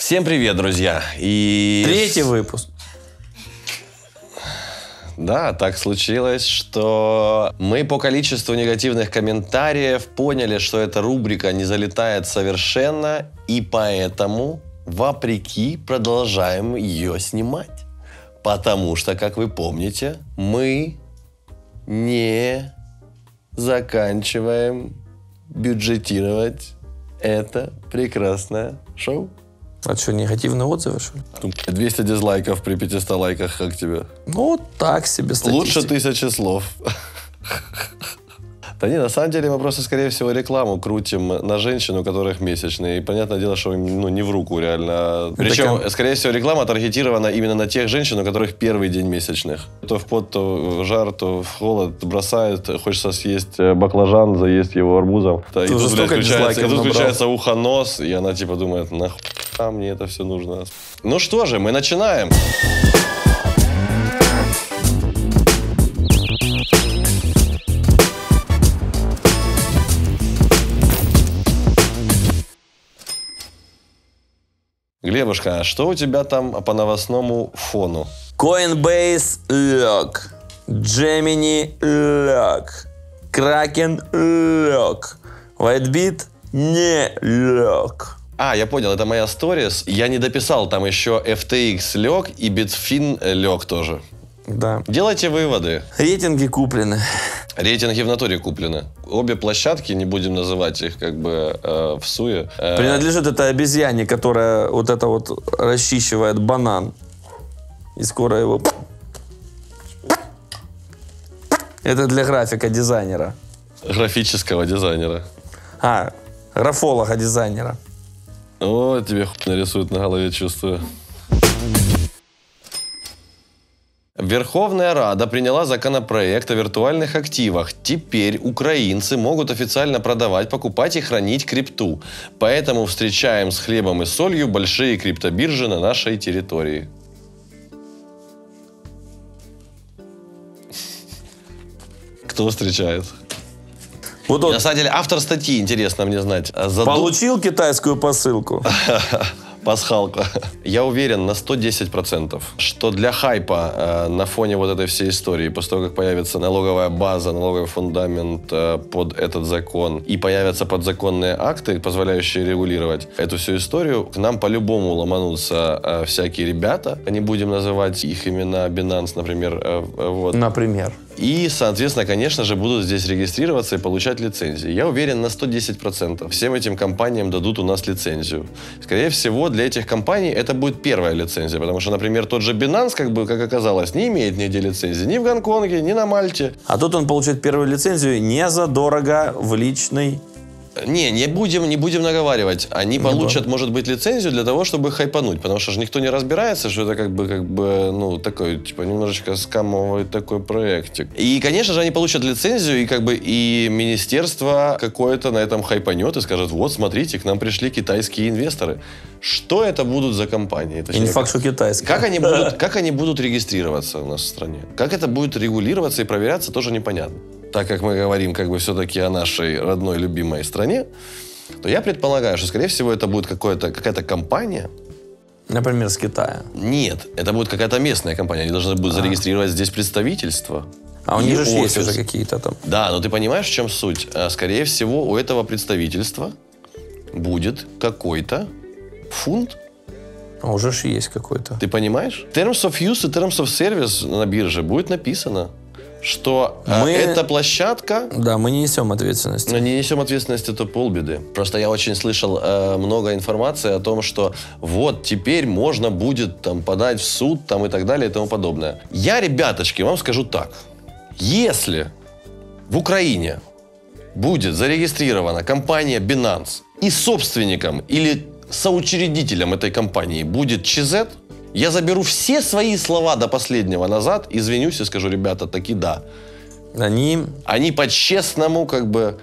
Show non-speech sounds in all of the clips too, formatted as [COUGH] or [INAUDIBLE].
Всем привет, друзья. И... Третий выпуск. Да, так случилось, что мы по количеству негативных комментариев поняли, что эта рубрика не залетает совершенно, и поэтому, вопреки, продолжаем ее снимать. Потому что, как вы помните, мы не заканчиваем бюджетировать это прекрасное шоу. А что, негативные отзывы, что ли? 200 дизлайков при 500 лайках, как тебе? Ну, так себе статистика. Лучше тысячи слов. Да не, на самом деле мы просто, скорее всего, рекламу крутим на женщин, у которых месячные. И понятное дело, что им ну, не в руку реально. Причем, Так, скорее всего, реклама таргетирована именно на тех женщин, у которых первый день месячных. То в пот, то в жар, то в холод бросает. Хочется съесть э, баклажан, заесть его арбузом. Да, и тут, столько включается, и тут включается ухо-нос, и она типа думает, нахуй мне это все нужно. Ну что же, мы начинаем. Глебушка, а что у тебя там по новостному фону? Coinbase лег. Gemini лег. Kraken лег. Whitebit не лег. А, я понял, это моя сторис. Я не дописал, там еще FTX лег и Bitfin лег тоже. Да. Делайте выводы. Рейтинги куплены. Рейтинги в натуре куплены. Обе площадки, не будем называть их как бы э, в суе. э, Принадлежит этой обезьяне, которая вот это вот расчищивает банан. И скоро его... Это для графика дизайнера. графического дизайнера. А, графолога дизайнера. О, тебе хуй нарисуют на голове, чувствую. Верховная Рада приняла законопроект о виртуальных активах. Теперь украинцы могут официально продавать, покупать и хранить крипту. Поэтому встречаем с хлебом и солью большие криптобиржи на нашей территории. Кто встречает? Вот На он самом деле, автор статьи, интересно мне знать. заду- получил китайскую посылку. [LAUGHS] Пасхалка. Я уверен на 110%, что для хайпа э, на фоне вот этой всей истории, после того, как появится налоговая база, налоговый фундамент э, под этот закон и появятся подзаконные акты, позволяющие регулировать эту всю историю, к нам по-любому ломанутся э, всякие ребята, не будем называть их имена, Binance, например, э, э, вот. Например. И, соответственно, конечно же, будут здесь регистрироваться и получать лицензии. Я уверен на 110%. Всем этим компаниям дадут у нас лицензию. Скорее всего, для этих компаний это будет первая лицензия, потому что, например, тот же Binance, как бы, как оказалось, не имеет нигде лицензии. Ни в Гонконге, ни на Мальте. А тут он получит первую лицензию не задорого в личный. Не, не будем, не будем наговаривать. Они получат, может быть, лицензию для того, чтобы хайпануть, потому что же никто не разбирается, что это как бы, как бы, ну, такой, типа, немножечко скамовый такой проектик. И, конечно же, они получат лицензию, и как бы и министерство какое-то на этом хайпанет и скажет, вот, смотрите, к нам пришли китайские инвесторы. Что это будут за компании? И Точнее, не факт, что китайский. как они, будут, [LAUGHS] как они будут регистрироваться у нас в стране? Как это будет регулироваться и проверяться, тоже непонятно. Так как мы говорим как бы все-таки о нашей родной любимой стране, то я предполагаю, что, скорее всего, это будет какая-то компания. Например, с Китая. Нет, это будет какая-то местная компания. Они должны будут зарегистрировать здесь представительство. А у них же ж есть офис. уже какие-то там. Да, но ты понимаешь, в чем суть? А, Скорее всего, у этого представительства будет какой-то фунт А уже ж есть какой-то. Ты понимаешь? Terms of use и Terms of service на бирже будет написано, что э, Мы- эта площадка Да, мы не несем ответственности. но не несем ответственности, это полбеды. Просто я очень слышал э, много информации о том, что вот теперь можно будет там подать в суд там и так далее и тому подобное. Я, ребяточки, вам скажу так. Если в Украине будет зарегистрирована компания Binance и собственником или соучредителем этой компании будет ЧЗ, я заберу все свои слова до последнего назад, извинюсь и скажу, ребята, таки да. Они... Они по-честному как бы...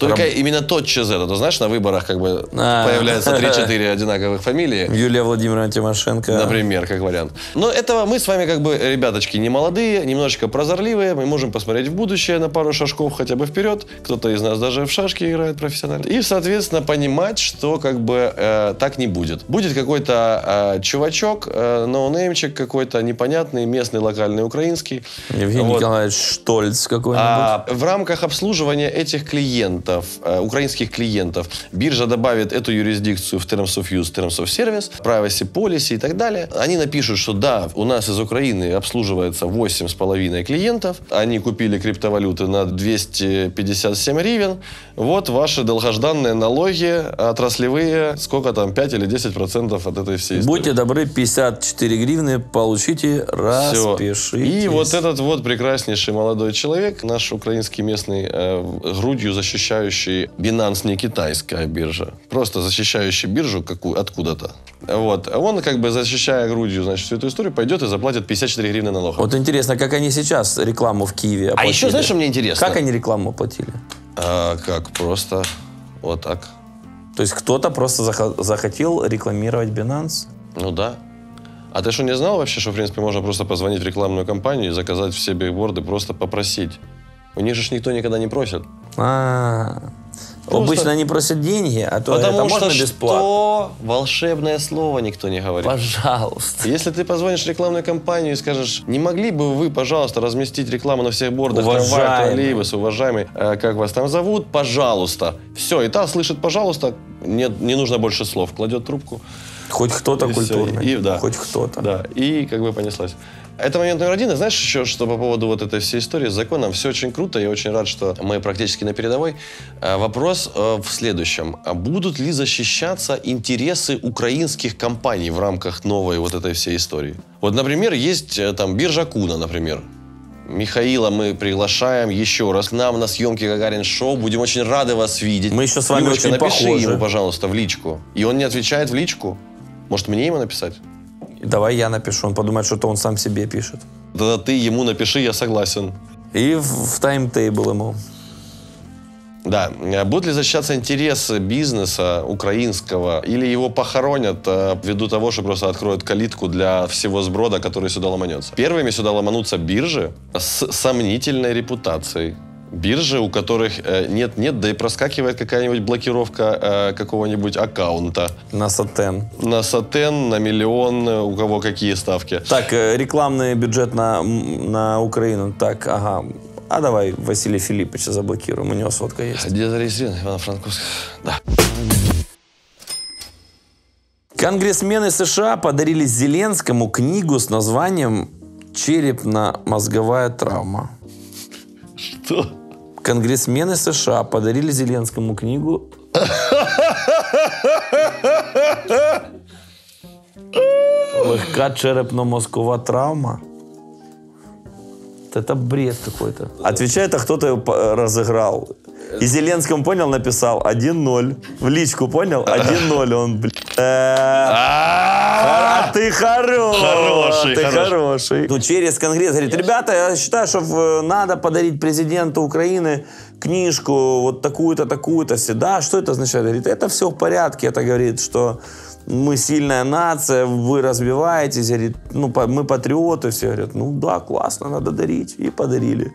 Только именно тот ЧЗ. Это, знаешь, на выборах как бы А. появляются [LAUGHS] 3-4 одинаковых фамилии. Юлия Владимировна Тимошенко. Например, как вариант. Но этого мы с вами как бы, ребяточки, не молодые, немножечко прозорливые. Мы можем посмотреть в будущее на пару шажков хотя бы вперед. Кто-то из нас даже в шашки играет профессионально. И, соответственно, понимать, что как бы э, так не будет. Будет какой-то э, чувачок, э, ноунеймчик какой-то непонятный, местный, локальный, украинский. Евгений Вот. Николаевич Штольц какой-нибудь. А в рамках обслуживания этих клиентов, э, украинских клиентов, биржа добавит эту юрисдикцию в Terms of Use, Terms of Service, Privacy Policy и так далее. Они напишут, что да, у нас из Украины обслуживается 8,5 клиентов, они купили криптовалюты на 257 гривен, вот ваши долгожданные налоги отраслевые, сколько там, 5 или 10 процентов от этой всей истории. Будьте добры, 54 гривны получите, распишитесь. И вот этот вот прекраснейший молодой человек, наш украинский местный, э, грудью защищающий Binance не китайская биржа, просто защищающий биржу какую, откуда-то. Вот. Он как бы защищая грудью, значит, всю эту историю, пойдет и заплатит 54 гривны налогов. Вот интересно, как они сейчас рекламу в Киеве а оплатили? еще знаешь, что мне интересно? Как они рекламу оплатили? А, как? Просто вот так. То есть кто-то просто заха- захотел рекламировать Binance? Ну да. А ты что, не знал вообще, что, в принципе, можно просто позвонить в рекламную компанию и заказать все бигборды, просто попросить? У них же никто никогда не просит. А, Обычно они просят деньги, а то Потому это что можно бесплатно. что? Волшебное слово никто не говорит. Пожалуйста. Если ты позвонишь в рекламную компанию и скажешь, не могли бы вы, пожалуйста, разместить рекламу на всех бордах, трамвай, Уважаемый. троллейбус, уважаемый, э, как вас там зовут, пожалуйста. Все, и та слышит, пожалуйста, нет, не нужно больше слов, кладет трубку. Хоть кто-то культурный. и- да. Хоть кто-то. Да, и как бы понеслась. Это момент номер один. И знаешь еще, что по поводу вот этой всей истории с законом? Все очень круто. Я очень рад, что мы практически на передовой. А, Вопрос э, в следующем. А будут ли защищаться интересы украинских компаний в рамках новой вот этой всей истории? Вот, например, есть э, там биржа Куна, например. Михаила мы приглашаем еще раз к нам на съемки Гагарин Шоу. Будем очень рады вас видеть. Мы еще с вами Юрочка, очень напиши похожи. ему, пожалуйста, в личку. И он не отвечает в личку. Может, мне ему написать? Давай я напишу. Он подумает, что это он сам себе пишет. Тогда ты ему напиши, я согласен. И в, в таймтейбл ему. Да. Будут ли защищаться интересы бизнеса украинского или его похоронят э, ввиду того, что просто откроют калитку для всего сброда, который сюда ломанется? Первыми сюда ломанутся биржи с сомнительной репутацией. Биржи, у которых э, нет-нет, да и проскакивает какая-нибудь блокировка э, какого-нибудь аккаунта. На сатен. На сатен, на миллион, э, у кого какие ставки. Так, э, рекламный бюджет на, на Украину. Так, ага. А давай Василия Филипповича заблокируем. У него сотка есть. Где зарегистрирован? Ивано-Франковск. Да. Конгрессмены США подарили Зеленскому книгу с названием «Черепно-мозговая травма». Что? Конгрессмены США подарили Зеленскому книгу Легка черепно-мозговая травма. Это бред какой-то. Отвечает, а кто-то разыграл. И Зеленскому, понял, написал 1-0. В личку, понял? 1-0. Он, блядь. А ты хорош. Хороший, Ты хороший. Ну, через Конгресс говорит, ребята, я считаю, что в- надо подарить президенту Украины книжку вот такую-то, такую-то. Все. Да, что это означает? Говорит, это все в порядке. Это говорит, что мы сильная нация, вы развиваетесь, говорит, ну, мы патриоты. Все говорят, ну да, классно, надо дарить. И подарили.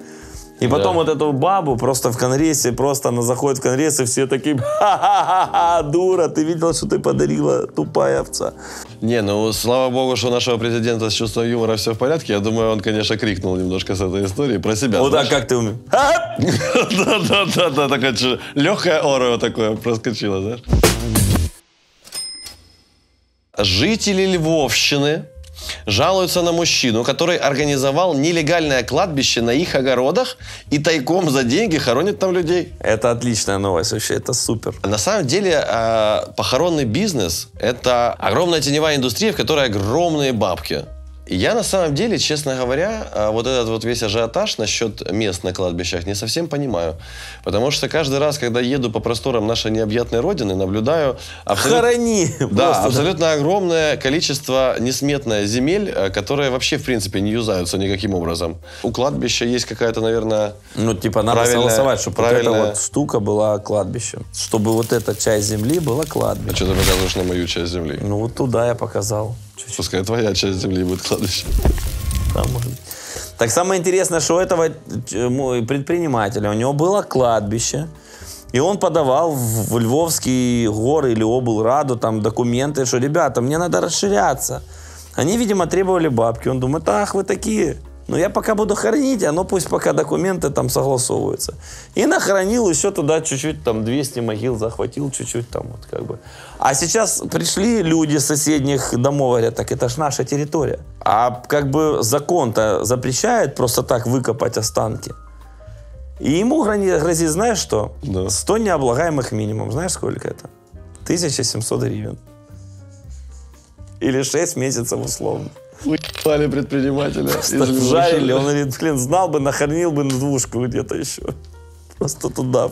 И потом вот эту бабу просто в Конгрессе, просто она заходит в Конгресс, и все такие, ха-ха-ха, дура, ты видел, что ты подарила, тупая овца. Не, ну слава богу, что у нашего президента с чувством юмора все в порядке. Я думаю, он, конечно, крикнул немножко с этой истории про себя. Вот так, как ты умеешь. [LAUGHS] Да-да-да, такое чё- легкое орео такое проскочило, знаешь. Жители Львовщины жалуются на мужчину, который организовал нелегальное кладбище на их огородах и тайком за деньги хоронит там людей. Это отличная новость вообще, это супер. На самом деле э, похоронный бизнес – это огромная теневая индустрия, в которой огромные бабки. Я на самом деле, честно говоря, а, вот этот вот весь ажиотаж насчет мест на кладбищах не совсем понимаю. Потому что каждый раз, когда еду по просторам нашей необъятной родины, наблюдаю абсолютно, Хорони. да, просто, абсолютно огромное количество несметное земель, э, которые вообще, в принципе, не юзаются никаким образом. У кладбища есть какая-то, наверное, Ну, типа, надо согласовать, чтобы вот правильная- эта вот штука была кладбищем. Чтобы вот эта часть земли была а кладбищем. что ты показываешь на мою часть земли? Ну, вот туда я показал. Чуть-чуть. Пускай твоя часть земли будет кладбищем. Да, может быть. Так самое интересное, что у этого э, предпринимателя, у него было кладбище, и он подавал в Львовский горы или облраду там документы, что, ребята, мне надо расширяться. Они, видимо, требовали бабки. Он думает, ах, вы такие. Ну, я пока буду хоронить, а ну пусть пока документы там согласовываются. И нахоронил еще туда чуть-чуть, там 200 могил захватил чуть-чуть там вот как бы. А сейчас пришли люди с соседних домов, говорят, так это ж наша территория. А как бы закон-то запрещает просто так выкопать останки. И ему грозит, знаешь что? Да. 100 необлагаемых минимум. Знаешь, сколько это? 1700 гривен. Или 6 месяцев условно. Уебали предпринимателя. Просто жарили. Он говорит, блин, знал бы, нахоронил бы на двушку где-то еще. Просто туда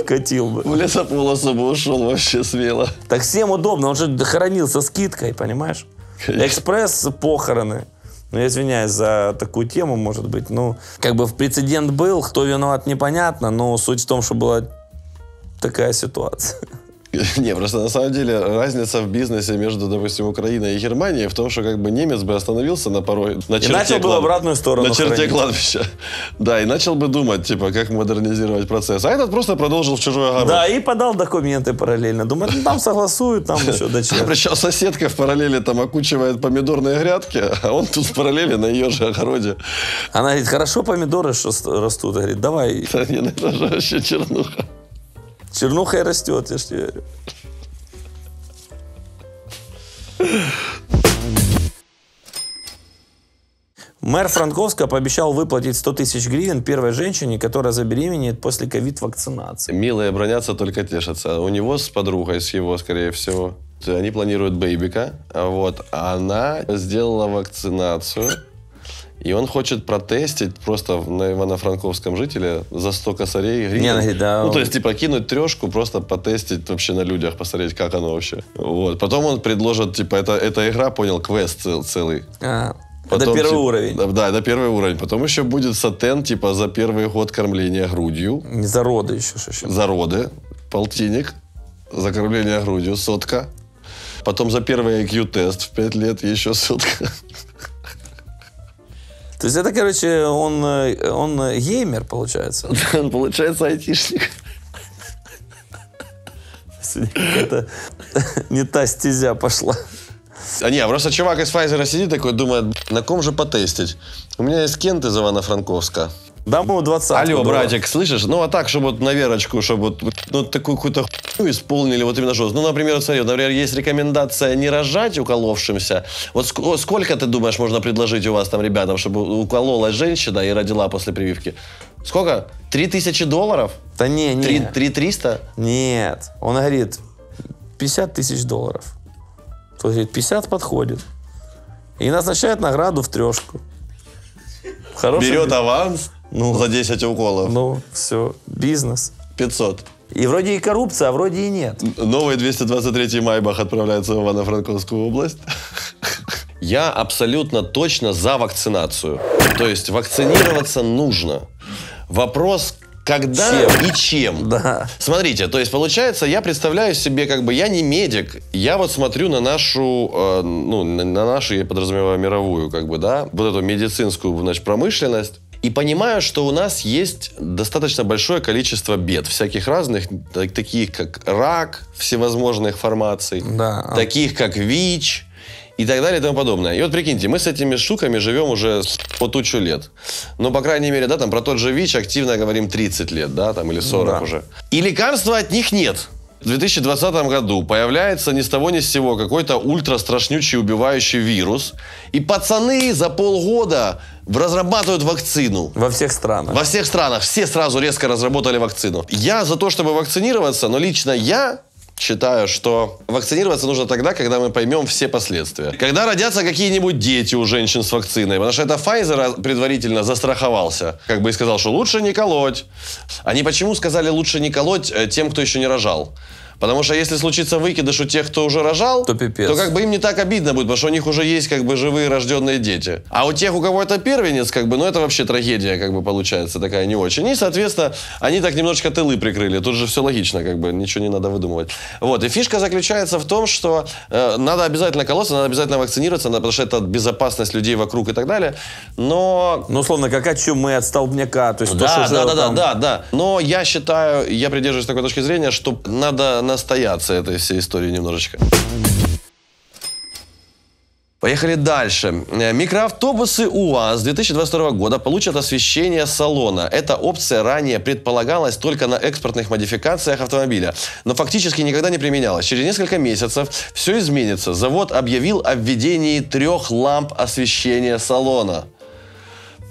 вкатил бы. В лесополосу бы ушел вообще смело. Так всем удобно. Он же хоронил со скидкой, понимаешь? Конечно. Экспресс похороны. Ну, я извиняюсь за такую тему, может быть. Ну, как бы в прецедент был, кто виноват, непонятно, но суть в том, что была такая ситуация. [LAUGHS] Не, просто на самом деле разница в бизнесе между, допустим, Украиной и Германией в том, что как бы немец бы остановился на порой, на черте, начал бы обратную сторону на черте хоронить. кладбища. [LAUGHS] Да, и начал бы думать, типа, как модернизировать процесс. А этот просто продолжил в чужой огород. Да, и подал документы параллельно. Думаю, ну, там согласуют, там [LAUGHS] еще дочерь. Причем соседка в параллели там окучивает помидорные грядки, а он тут в параллели на ее же огороде. Она говорит, хорошо помидоры что растут. Говорит, давай, Да не, ну это же вообще чернуха. Чернуха и растет, я ж тебе говорю. Мэр Франковска пообещал выплатить 100 тысяч гривен первой женщине, которая забеременеет после ковид-вакцинации. Милые бронятся, только тешатся. У него с подругой, с его, скорее всего, они планируют бейбика, а вот, она сделала вакцинацию, и он хочет протестить просто на Ивано-Франковском жителе за 100 косарей гривен. Не, говорит, да, Ну, то есть, типа, кинуть трешку, просто потестить вообще на людях, посмотреть, как оно вообще. Вот. Потом он предложит, типа, это, эта игра, понял, квест цел- целый. А, Потом, это первый типа, уровень. Да, да, это первый уровень. Потом еще будет сатен, типа, за первый год кормления грудью. Не за роды еще. Еще. За роды, полтинник. За кормление грудью, сотка. Потом за первый IQ-тест в 5 лет еще сотка. То есть это, короче, он, э, он э, геймер, получается. [LAUGHS] Он, получается, айтишник. Какая-то [LAUGHS] не та стезя пошла. А не, просто чувак из Pfizer сидит такой, думает, на ком же потестить? У меня есть Кент из Ивано-Франковска. Да, мы 20 Алло, братик, слышишь? Ну, а так, чтобы вот на верочку, чтобы вот, ну, такую какую-то хуйню исполнили, вот именно жестко. Ну, например, смотри, например, есть рекомендация не рожать уколовшимся. Вот ск- сколько, ты думаешь, можно предложить у вас там ребятам, чтобы укололась женщина и родила после прививки? Сколько? Три тысячи долларов? Да не, не. Три три триста? Нет. Он говорит, 50 тысяч долларов. Тот говорит, 50 подходит. И назначает награду в трешку. Хороший Берет би- аванс Ну. за 10 уколов. Ну, все, бизнес. 500. И вроде и коррупция, а вроде и нет. Новый 223 Майбах отправляется в Ивано-Франковскую область. [LAUGHS] Я абсолютно точно за вакцинацию. То есть вакцинироваться нужно. Вопрос, когда Чем? и чем. Да. Смотрите, то есть получается, я представляю себе, как бы я не медик, я вот смотрю на нашу, э, ну, на, на нашу, я подразумеваю мировую, как бы, да, вот эту медицинскую, значит, промышленность. И понимаю, что у нас есть достаточно большое количество бед, всяких разных, так- таких как рак всевозможных формаций, Да. таких как ВИЧ и так далее и тому подобное. И вот прикиньте, мы с этими штуками живем уже по тучу лет. Ну, по крайней мере, да, там про тот же ВИЧ активно говорим 30 лет, да, там или 40 Да. уже. И лекарства от них нет. В 2020 году появляется ни с того ни с сего какой-то ультра страшнючий убивающий вирус. И пацаны за полгода разрабатывают вакцину. Во всех странах. Во всех странах все сразу резко разработали вакцину. Я за то, чтобы вакцинироваться, но лично я считаю, что вакцинироваться нужно тогда, когда мы поймем все последствия. Когда родятся какие-нибудь дети у женщин с вакциной, потому что это Pfizer предварительно застраховался, как бы и сказал, что лучше не колоть. Они почему сказали лучше не колоть э, тем, кто еще не рожал? Потому что если случится выкидыш у тех, кто уже рожал, То пипец. то как бы им не так обидно будет, потому что у них уже есть как бы живые рожденные дети. А у тех, у кого это первенец, как бы, ну это вообще трагедия как бы получается такая не очень. И, соответственно, они так немножечко тылы прикрыли. Тут же все логично, как бы ничего не надо выдумывать. Вот. И фишка заключается в том, что э, надо обязательно колоться, надо обязательно вакцинироваться, надо, потому что это безопасность людей вокруг и так далее. Но Ну, условно, как от чумы, от столбняка. То есть то, да, что да, да, да, там- да, да. Но я считаю, я придерживаюсь такой точки зрения, что надо настояться этой всей истории немножечко. Поехали дальше. Э, Микроавтобусы УАЗ 2022 года получат освещение салона. Эта опция ранее предполагалась только на экспортных модификациях автомобиля, но фактически никогда не применялась. Через несколько месяцев все изменится. Завод объявил о введении трех ламп освещения салона.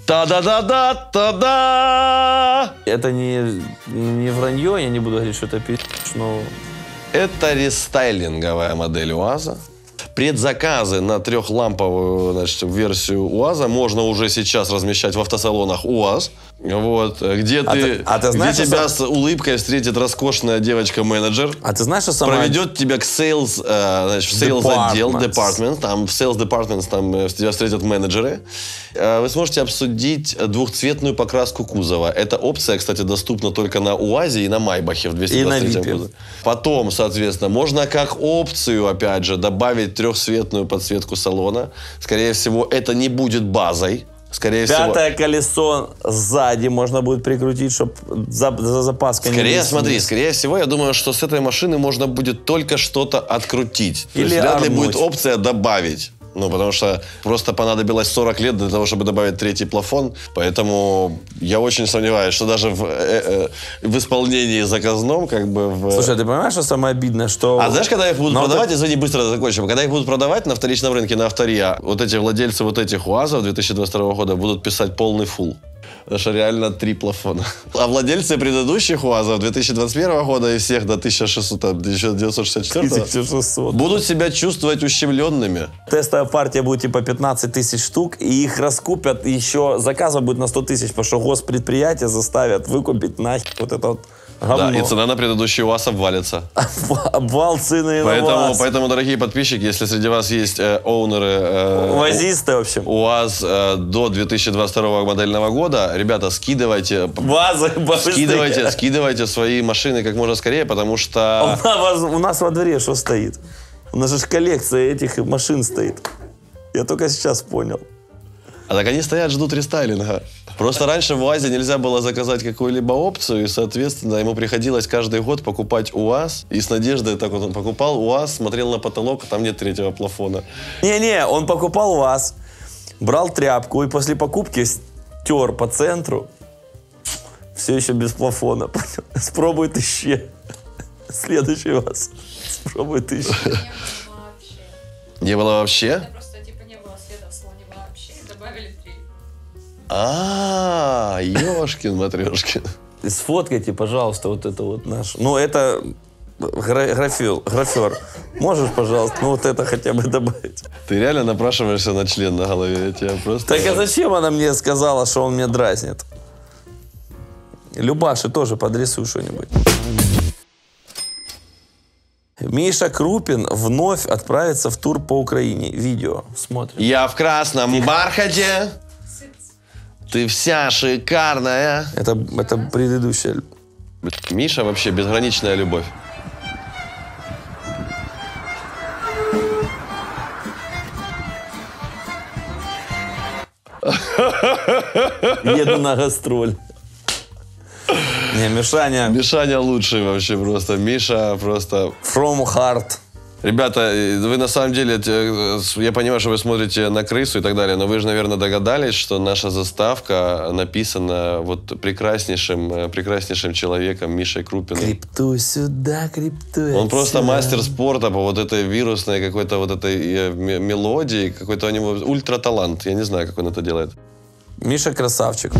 Та-да-да-да, та-да! Это не, не вранье, я не буду говорить, что это пи***ш, но... Это рестайлинговая модель УАЗа. Предзаказы на трехламповую значит, версию УАЗа можно уже сейчас размещать в автосалонах УАЗ. Вот, где А ты, ты- а ты знаешь, где что тебя сам- с улыбкой встретит роскошная девочка-менеджер. А ты знаешь, что самое... Проведет тебя к sales, э, значит, в sales отдел, department, там в sales departments там э, тебя встретят менеджеры. Э, Вы сможете обсудить двухцветную покраску кузова. Эта опция, кстати, доступна только на УАЗе и на Майбахе в 223 Випе. году. Потом, соответственно, можно как опцию, опять же, добавить трехцветную подсветку салона. Скорее всего, это не будет базой. Скорее всего, Пятое колесо сзади можно будет прикрутить, чтобы за, за запаска не Скорее, смотри, скорее всего, я думаю, что с этой машины можно будет только что-то открутить. То Или есть вряд ли будет опция добавить. Ну, потому что просто понадобилось 40 лет для того, чтобы добавить третий плафон. Поэтому я очень сомневаюсь, что даже в, э, э, в исполнении заказном, как бы в... Слушай, ты понимаешь, что самое обидное, что... А знаешь, когда их будут Ну, продавать, так- извини, быстро закончим, когда их будут продавать на вторичном рынке, на автория, вот эти владельцы вот этих УАЗов 2022 года будут писать полный фул. Потому что реально три плафона. А владельцы предыдущих УАЗов 2021 года и всех до 1600, там, 1964 1600. будут себя чувствовать ущемленными. Тестовая партия будет типа 15 тысяч штук, и их раскупят еще, заказов будет на 100 тысяч, потому что госпредприятия заставят выкупить нахер вот это вот говно. Да, и цена на предыдущий УАЗ обвалится. [LAUGHS] Обвал цены на Поэтому, вас. поэтому, дорогие подписчики, если среди вас есть э, оунеры э, Вазисты, в общем. УАЗ э, до 2022 модельного года, ребята, скидывайте, [LAUGHS] бабы, Скидывайте, скидывайте свои машины как можно скорее, потому что... У нас, у нас во дворе что стоит? У нас же коллекция этих машин стоит. Я только сейчас понял. А так они стоят, ждут рестайлинга. Просто раньше в УАЗе нельзя было заказать какую-либо опцию, и, соответственно, ему приходилось каждый год покупать УАЗ. И с надеждой так вот он покупал УАЗ, смотрел на потолок, а там нет третьего плафона. Не-не, он покупал вас, брал тряпку и после покупки стер по центру. Все еще без плафона. [LAUGHS] Спробуй тысячи. Следующий вас. Спробуй тысячи. Не было вообще. Не было вообще? А, ёшкин матрешкин. Сфоткайте, пожалуйста, вот это вот наш. Ну, это гра- графил, графер. Можешь, пожалуйста, ну вот это хотя бы добавить. Ты реально напрашиваешься на член на голове. Я тебя просто... Так а зачем она мне сказала, что он меня дразнит? Любаши тоже подрисуй что-нибудь. Миша Крупин вновь отправится в тур по Украине. Видео смотрим. Я в красном бархате. Ты вся шикарная. Это, это предыдущая. Миша вообще безграничная любовь. Еду на гастроль. Не, Мишаня, Мишаня лучший вообще просто. Миша просто... from heart. Ребята, э, вы на самом деле, э, я понимаю, что вы смотрите на крысу и так далее, но вы же, наверное, догадались, что наша заставка написана вот прекраснейшим, э, прекраснейшим человеком Мишей Крупиным. Крипту сюда, крипту Он просто отсюда. мастер спорта по вот этой вирусной какой-то вот этой ме- мелодии, какой-то у него ультраталант. Я не знаю, как он это делает. Миша красавчик.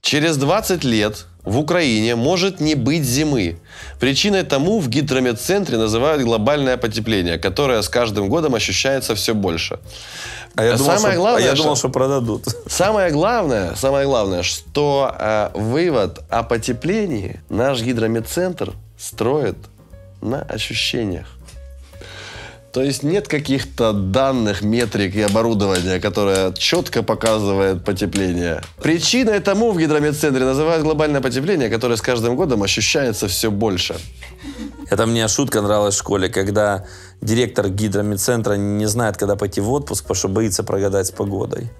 Через 20 лет в Украине может не быть зимы. Причиной тому в гидрометцентре называют глобальное потепление, которое с каждым годом ощущается все больше. А я, думал, Самое что, главное, а я что- думал, что продадут. Самое главное, самое главное, что э, вывод о потеплении наш гидрометцентр строит на ощущениях. То есть нет каких-то данных, метрик и оборудования, которое четко показывает потепление. Причиной тому в гидрометцентре называют глобальное потепление, которое с каждым годом ощущается все больше. Это мне шутка нравилась в школе, когда директор гидромедцентра не знает, когда пойти в отпуск, потому что боится прогадать с погодой.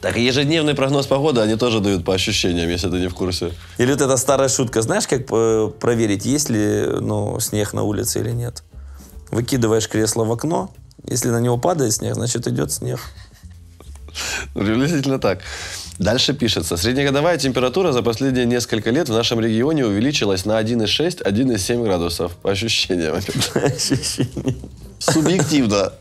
Так и ежедневный прогноз погоды они тоже дают по ощущениям, если ты не в курсе. Или вот эта старая шутка, знаешь, как э, проверить, есть ли ну, снег на улице или нет? Выкидываешь кресло в окно, если на него падает снег, значит идет снег. Приблизительно так. Дальше пишется. Среднегодовая температура за последние несколько лет в нашем регионе увеличилась на 1,6-1,7 градусов. По ощущениям. опять. Ощущение. Субъективно,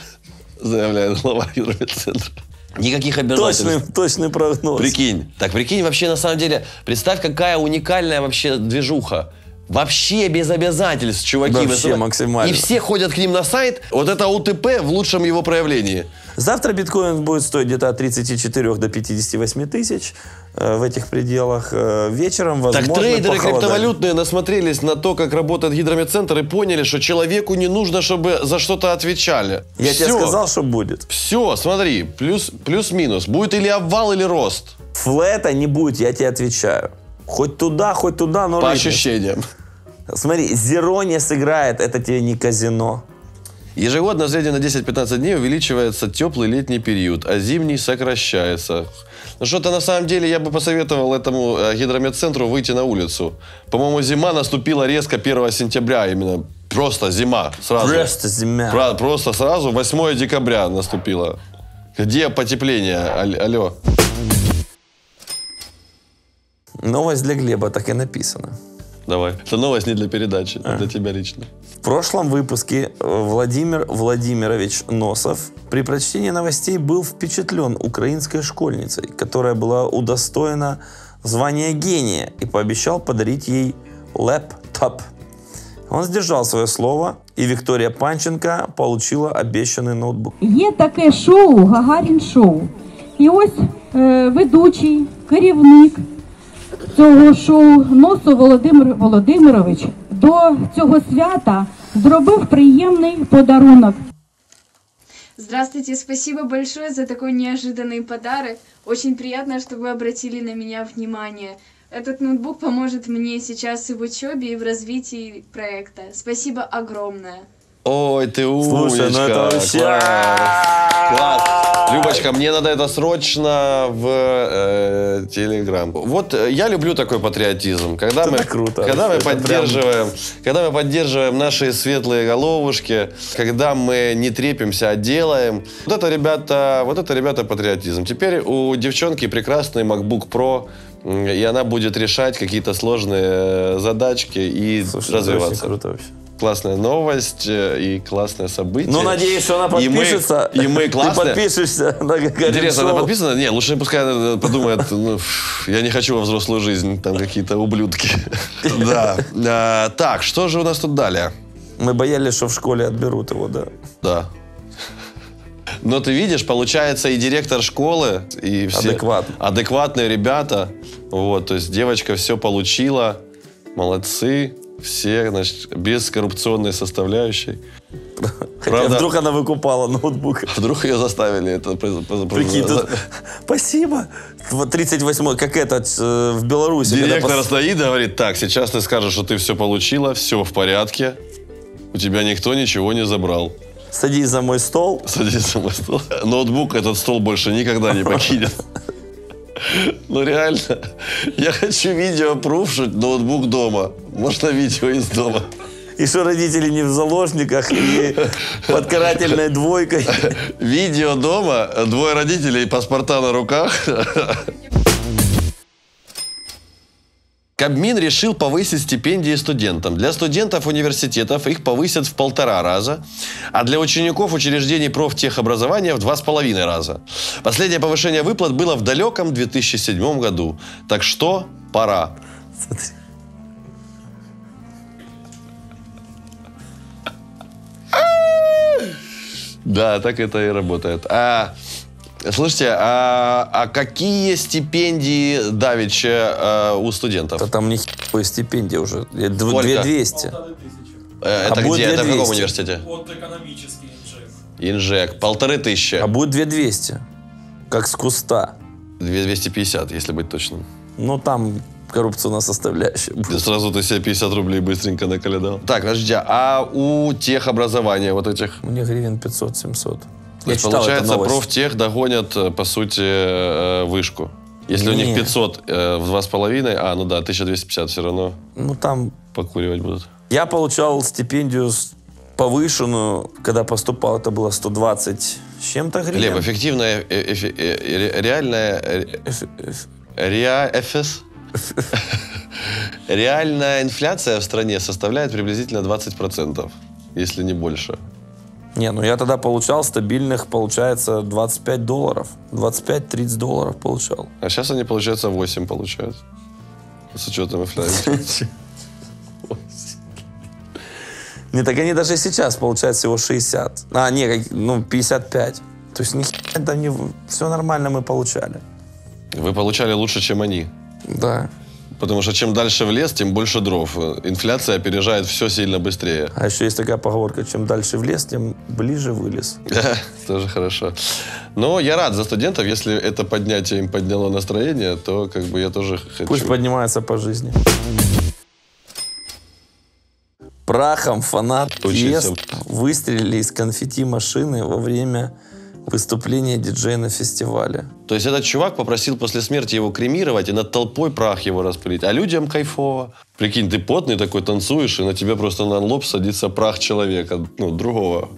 [LAUGHS] заявляет глава гидрометцентра. Никаких Точный, обязательств. точный прогноз. Прикинь. Так прикинь, вообще на самом деле, представь, какая уникальная вообще движуха. Вообще без обязательств, чуваки. Вообще Вы максимально. И все ходят к ним на сайт. Вот это УТП в лучшем его проявлении. Завтра биткоин будет стоить где-то от 34 до 58 тысяч э, в этих пределах. Э, вечером, возможно, Так трейдеры криптовалютные насмотрелись на то, как работает гидрометцентр и поняли, что человеку не нужно, чтобы за что-то отвечали. Я тебе сказал, что будет. Все, смотри, плюс, плюс-минус. Будет или обвал, или рост. Флета не будет, я тебе отвечаю. Хоть туда, хоть туда, но По рыпнет. ощущениям. Смотри, Зеро не сыграет, это тебе не казино. Ежегодно в среднем на 10-15 дней увеличивается теплый летний период, а зимний сокращается. Ну что-то на самом деле я бы посоветовал этому э, гидрометцентру выйти на улицу. По-моему, зима наступила резко 1 сентября именно. Просто зима сразу. Просто зима. Про- просто сразу 8 декабря наступило. Где потепление? Алло. Новость для Глеба так и написано. Давай. Это новость не для передачи, а для тебя лично. В прошлом выпуске э, Владимир Владимирович Носов при прочтении новостей был впечатлен украинской школьницей, которая была удостоена звания гения и пообещал подарить ей лэптоп. Он сдержал свое слово, и Виктория Панченко получила обещанный ноутбук. Є таке шоу Гагарін шоу. І ось е, ведучий, керівник цього шоу Носо Володимир Володимирович до цього свята зробив приємний подарунок. Здравствуйте, спасибо большое за такой неожиданный подарок. Очень приятно, что вы обратили на меня внимание. Этот ноутбук поможет мне сейчас и в учебе, и в развитии проекта. Спасибо огромное. Ой, ты умничка. Слушай, ну это вообще... Класс. Любочка, мне надо это срочно в э, Телеграм. Вот э, я люблю такой патриотизм. Когда Это мы, круто. Когда мы Это прям- поддерживаем, когда мы поддерживаем наши светлые головушки, когда мы не трепимся, а делаем. Вот это, ребята, вот это, ребята, патриотизм. Теперь у девчонки прекрасный MacBook Pro, и она будет решать какие-то сложные э, задачки и Слушай, это очень развиваться. круто вообще. Классная новость э, и классное событие. Ну, надеюсь, что она И мы- подпишется. И мы, Ты классные. подпишешься на Интересно, она шоу. подписана? Не, лучше пускай она подумает, ну, я не хочу во взрослую жизнь, там какие-то ублюдки. [LAUGHS] Да. А, Так, что же у нас тут далее? Мы боялись, что в школе отберут его, да. Да. Но ты видишь, получается и директор школы, и все Адекват. адекватные ребята. Вот, то есть девочка все получила, молодцы, все, значит, без коррупционной составляющей. Хотя Правда- вдруг она выкупала ноутбук. Вдруг ее заставили это Прикинь, тут, спасибо. Вот 38-й, как этот э, в Беларуси. когда Директор пос- стоит и говорит, так, сейчас ты скажешь, что ты все получила, все в порядке, у тебя никто ничего не забрал. Садись за мой стол. Садись за мой стол. Ноутбук этот стол больше никогда не [LAUGHS] покинет. Ну реально, я хочу видео пруфшить ноутбук дома. Можно видео из дома. И что родители не в заложниках, и под карательной двойкой. Видео дома, двое родителей, паспорта на руках. Кабмин решил повысить стипендии студентам. Для студентов университетов их повысят в полтора раза, а для учеников учреждений профтехобразования в два с половиной раза. Последнее повышение выплат было в далеком 2007 году. Так что пора. Смотри. Да, так это и работает. А, слушайте, а, а какие стипендии давича а, у студентов? Да там не хи***ая стипендия уже. Сколько? 2200. Э, Это а где? Это в каком 2200? университете? Вот экономический инжек. Инжек. Полторы тысячи. А будет 2200. Как с куста. Две- 250, если быть точным. Ну, там коррупционная составляющая. Ты будет. сразу ты себе 50 рублей быстренько наколядал. Так, подождите, а у техобразования вот этих? Мне гривен 500-700. То есть, получается, профтех догонят, э, по сути, э, вышку. Если у них Не. 500 э, в два с половиной, а, ну да, 1250 все равно Ну, там... покуривать будут. Я получал стипендию повышенную, когда поступал, это было 120 с чем-то гривен. Глеб, эффективная, э, э, реальная, реа- эфес? [LAUGHS] реальная инфляция в стране составляет приблизительно 20%, если не больше. Не, ну я тогда получал стабильных, получается, 25 долларов. 25-30 долларов получал. А сейчас они, получается, 8 получают. С учетом инфляции. Не, так они даже сейчас получают всего 60. А, не, ну, 55. То есть, ни хера там не... Все нормально мы получали. Вы получали лучше, чем они. Да. Потому что чем дальше в лес, тем больше дров. Инфляция опережает все сильно быстрее. А еще есть такая поговорка, чем дальше в лес, тем ближе вылез. Да, [LAUGHS] тоже хорошо. Но я рад за студентов. Если это поднятие им подняло настроение, то как бы я тоже хочу. Пусть поднимается по жизни. Прахом фанат Учиться. Ест выстрелили из конфетти машины во время выступления диджея на фестивале. То есть этот чувак попросил после смерти его кремировать и над толпой прах его распылить. А людям кайфово. Прикинь, ты потный такой танцуешь, и на тебе просто на лоб садится прах человека, ну, другого.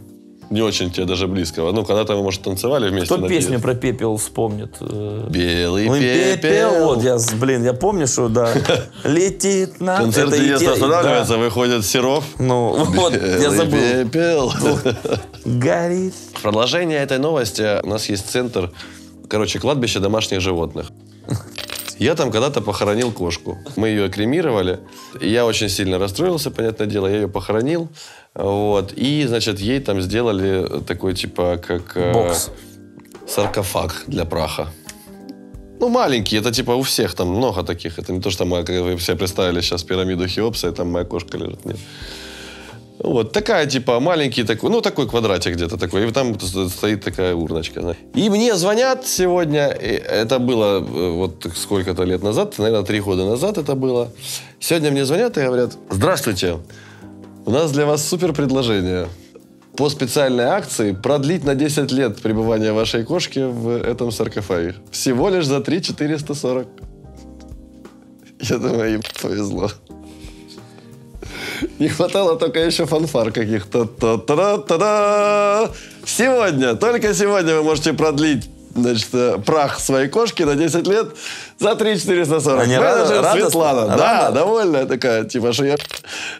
Не очень тебе даже близкого. Ну, когда-то мы, может, танцевали вместе. Кто надеюсь. песню про пепел вспомнит? Белый Ой, пепел. Вот, я, блин, я помню, что, да, [LAUGHS] летит на... Концерт те- останавливается, да. выходит Серов. Ну, вот, я забыл. пепел. Горит. В продолжение этой новости у нас есть центр, короче, кладбище домашних животных. Я там когда-то похоронил кошку. Мы ее кремировали. Я очень сильно расстроился, понятное дело. Я ее похоронил. Вот. И, значит, ей там сделали такой, типа, как... э, Бокс. Саркофаг для праха. Ну, маленький, это типа у всех там много таких. Это не то, что мы, как вы все представили сейчас пирамиду Хеопса, и там моя кошка лежит. Нет. Вот такая, типа, маленький такой, ну, такой квадратик где-то такой. И там стоит такая урночка. И мне звонят сегодня, это было э, вот сколько-то лет назад, наверное, три года назад это было. Сегодня мне звонят и говорят, здравствуйте, у нас для вас супер предложение. По специальной акции продлить на 10 лет пребывание вашей кошки в этом саркофаге. Всего лишь за 3 440. [LAUGHS] Я думаю, им повезло. [LAUGHS] Не хватало только еще фанфар каких-то. Та-та-та-та-да! Сегодня, только сегодня вы можете продлить значит, э, прах своей кошки на 10 лет за 3 440. Они Менеджер радостны? Светлана. Да, Рада? довольная такая. Типа, что я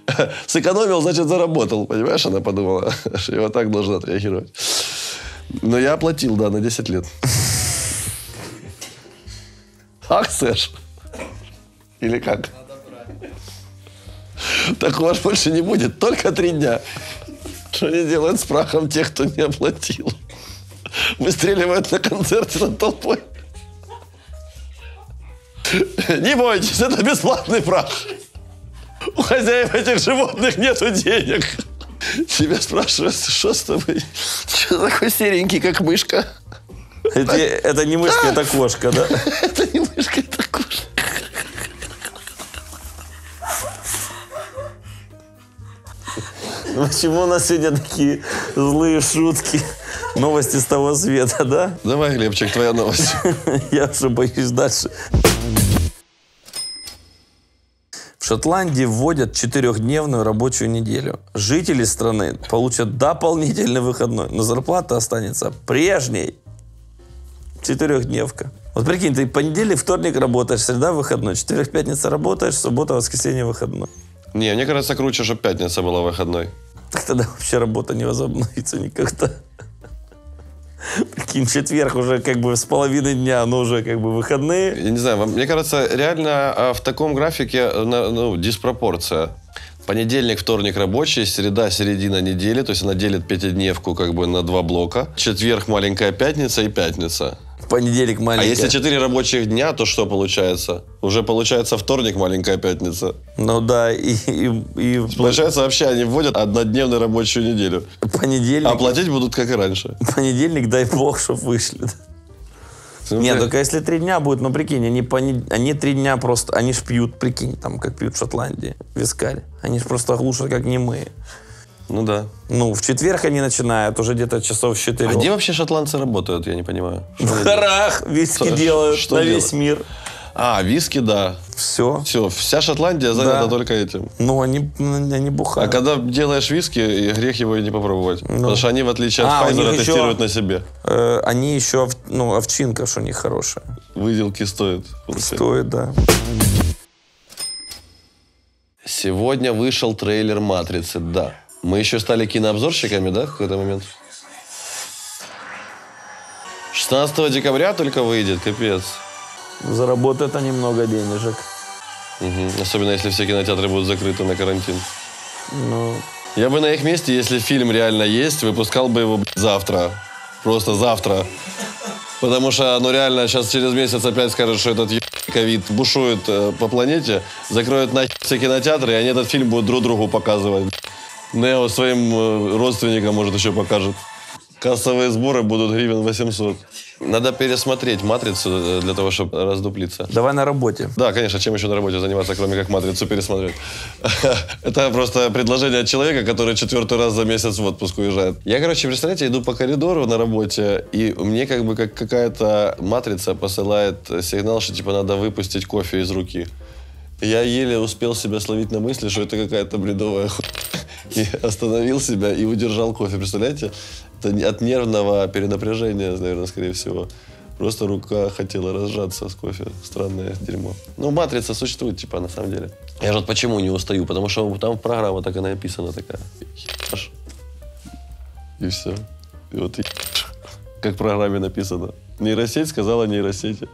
[LAUGHS] сэкономил, значит, заработал. Понимаешь, она подумала, [LAUGHS] что я вот так должен отреагировать. Но я оплатил, да, на 10 лет. Акция ж. Или как? Такого ж больше не будет. Только три дня. Что они делают с прахом тех, кто не оплатил? Выстреливают на концерте над толпой. Не бойтесь, это бесплатный прах. У хозяев этих животных нету денег. Тебя спрашивают, что с тобой? Что такой серенький, как мышка? Это, [LAUGHS] это не мышка, это кошка, да? Это не мышка, это кошка. [LAUGHS] Почему у нас сегодня такие злые шутки? Новости с того света, да? Давай, Глебчик, твоя новость. [LAUGHS] Я уже боюсь дальше. В Шотландии вводят четырехдневную рабочую неделю. Жители страны получат дополнительный выходной, но зарплата останется прежней. Четырехдневка. Вот прикинь, ты понедельник, вторник работаешь, среда выходной, четверг, пятница работаешь, суббота, воскресенье выходной. Не, мне кажется, круче, чтобы пятница была выходной. Так тогда вообще работа не возобновится никогда. Прикинь, четверг уже как бы с половины дня, но уже как бы выходные. Я не знаю, вам- мне кажется, реально а, в таком графике э, ну, диспропорция. Понедельник, вторник рабочий, среда, середина недели, то есть она делит пятидневку как бы на два блока. Четверг, маленькая пятница и пятница. Понедельник А маленький. если четыре рабочих дня, то что получается? Уже получается вторник, маленькая пятница. Ну да, и, и, и Получается, вообще они вводят однодневную рабочую неделю. понедельник, А платить будут как и раньше. понедельник, дай бог, чтоб вышли. Ну, Нет, только если три дня будет, ну прикинь, они, поне- они три дня просто, они ж пьют, прикинь, там, как пьют в Шотландии, вискарь. Они ж просто глушат, как немые. Ну да. Ну, в четверг они начинают, уже где-то часов с А четырех. где вообще шотландцы работают, я не понимаю. В они горах виски делают на весь мир. А, виски, да. Все. Все, вся Шотландия занята Да. только этим. Ну, они, они А бухают. когда делаешь виски, грех его и не попробовать. Потому что они, в отличие от А, у Pfizer, них еще- тестируют на себе. Э, они еще, ов- ну, овчинка, что у них хорошая. Выделки стоят. Стоит, да. Сегодня вышел трейлер «Матрицы», да. Мы еще стали кинообзорщиками, да, в какой-то момент? 16 декабря только выйдет, капец. Заработают они много денежек. Мгм. Особенно, если все кинотеатры будут закрыты на карантин. Ну, Я бы на их месте, если фильм реально есть, выпускал бы его завтра. Просто завтра. Потому что, ну реально, сейчас через месяц опять скажут, что этот ковид бушует э, по планете, закроют нахер все кинотеатры, и они этот фильм будут друг другу показывать. Нео своим э, родственникам, может, еще покажет. Кассовые сборы будут гривен 800. Надо пересмотреть «Матрицу» э, для того, чтобы раздуплиться. давай на работе. Да, конечно, чем еще на работе заниматься, кроме как матрицу пересмотреть. [LAUGHS] Это просто предложение от человека, который четвертый раз за месяц в отпуск уезжает. Я, короче, представляете, иду по коридору на работе, и мне как бы как какая-то матрица посылает сигнал, что типа надо выпустить кофе из руки. Я еле успел себя словить на мысли, что это какая-то бредовая хуйня. [LAUGHS] И остановил себя и удержал кофе. Представляете? Это от нервного перенапряжения, наверное, скорее всего. Просто рука хотела разжаться с кофе. Странное дерьмо. Ну, матрица существует, типа, на самом деле. Я же вот почему не устаю? Потому что там программа так и написана такая. Ебашь. И все. И вот ебашь. [LAUGHS] как в программе написано. Нейросеть сказала нейросеті.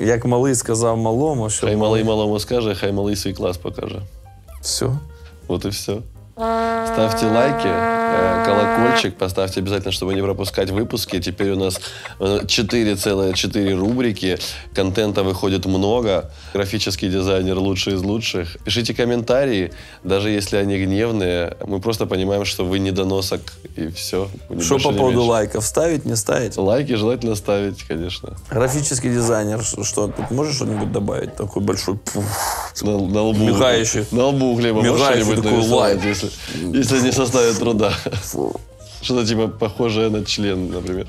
Як малий сказав малому, що Хай малий малому скаже, хай малий свій клас покаже. все. От і все. Ставте лайки, колокольчик, поставьте обязательно, чтобы не пропускать выпуски. Теперь у нас э, 4,4 рубрики, контента выходит много. Графический дизайнер лучший из лучших. Пишите комментарии, даже если они гневные. Мы просто понимаем, что вы недоносок, и все. Что по поводу лайков? Ставить, не ставить? Лайки желательно ставить, конечно. Графический дизайнер, что, тут можешь что-нибудь добавить? Такой большой пуф. На, на лбу. Мигающий. На лбу Глеба можешь что-нибудь такой лайк. если, если не составит труда. Что-то типа похожее на член, например.